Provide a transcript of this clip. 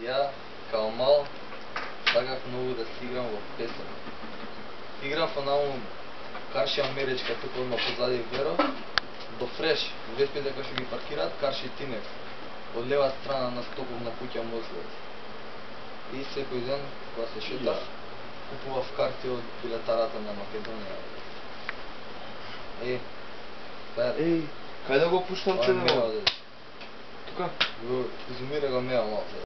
Ја, као мал, сакав многу да си играм во песен. Играв онамо Карши Америчка, тука одма позади Веро, до Фреш, веспи дека ќе ги паркираат, карши Тинев, од лева страна на стопов на куќа Мозлец. И секој ден, кога се шетав, купував карти од билетарата на Македонија. Е, бер. Еј, кај да го пуштам па, ченелот? Да. Тука? Изумира го меа малце.